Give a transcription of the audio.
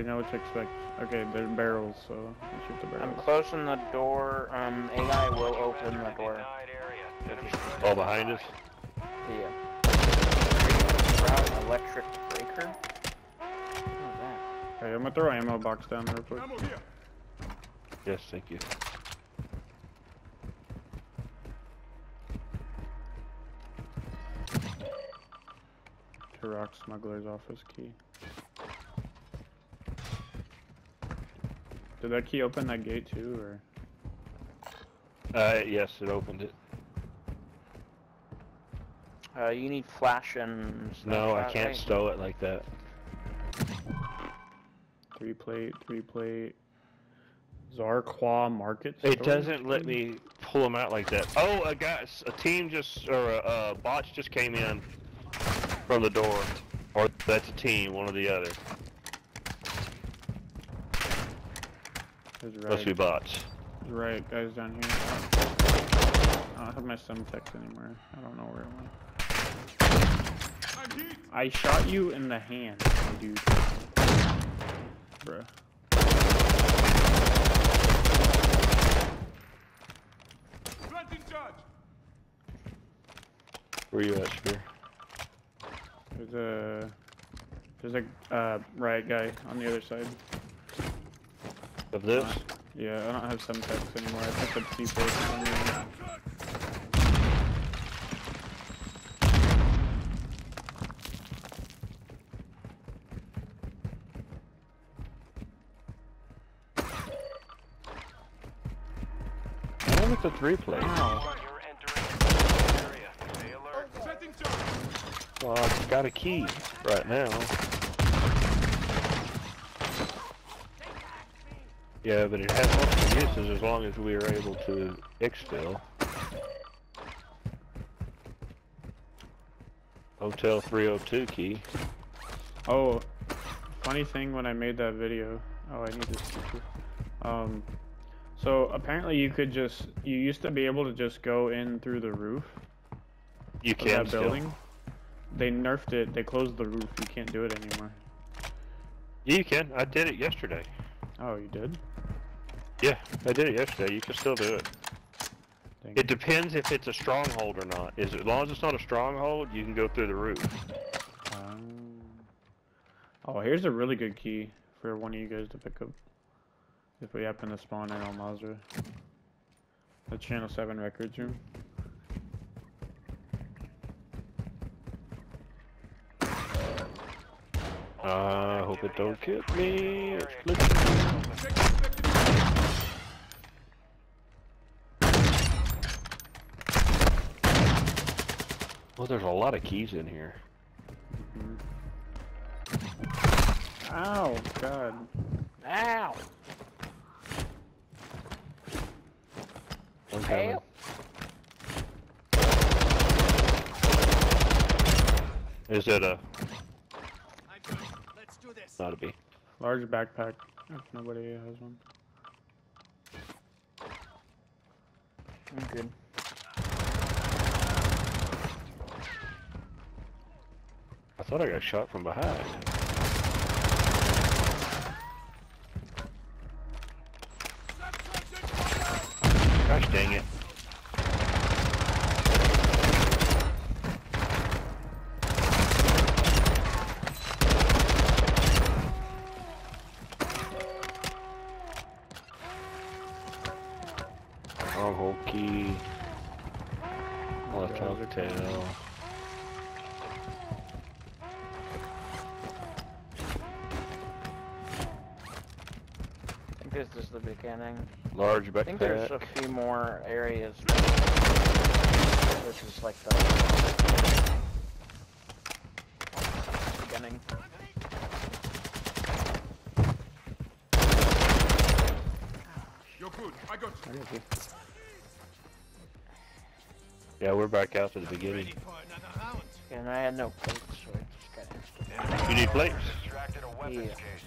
we know what to expect. Okay, they're barrels, so we shoot the barrels. I'm closing the door. Um, AI will open the door. All behind us. Yeah. Electric breaker. What is that? Okay, I'm gonna throw ammo box down real quick. Ammo here. Yes, thank you. Taraq smuggler's office key. Did that key open that gate too, or? Uh, yes, it opened it. Uh, you need flash and. No, I can't right? stow it like that. Three plate, three plate. Zarqwa Market. It doesn't let me pull them out like that. Oh, a guy, a team just, or a, a bots just came in from the door. Or that's a team, one or the other. There's Must be bots. There's right, guys down here. I don't have my Semtex anymore. I don't know where it went. I shot you in the hand, dude. Bruh. Where you at, Speer? There's a there's a uh, riot guy on the other side. Of this? Yeah, I don't have Semtex anymore. I picked up C4 for some reason. I wonder if it's a three plate. Setting charge. Well, I've got a key right now. Yeah, but it has multiple uses as long as we are able to exfil. Hotel 302 key. Oh, funny thing when I made that video. Oh, I need this feature. Um, so apparently you could just you used to be able to just go in through the roof You can that still. building. They nerfed it. They closed the roof. You can't do it anymore. Yeah, you can. I did it yesterday. Oh, you did? Yeah, I did it yesterday. You can still do it. Dang It depends if it's a stronghold or not. Is as long as it's not a stronghold, you can go through the roof. Um, oh, here's a really good key for one of you guys to pick up. If we happen to spawn in Al Mazrah. The Channel 7 records room. I hope it don't kill me. It's glitching. Take a step in. Well, there's a lot of keys in here. Ow, God. Ow! I'm coming. Help! Is it a? Let's do this. Not a B. Large backpack. If nobody has one. I'm good. I thought I got shot from behind. Gosh dang it. Stronghold key. Left Guys are coming. Hotel. I this is the beginning. Large I think there's a few more areas. This is like the beginning. You're good. I got you. Yeah, we're back out to the beginning. Ready for another round. And I had no plates, so I just got instant. You need plates? Extracted a weapons Yeah. case.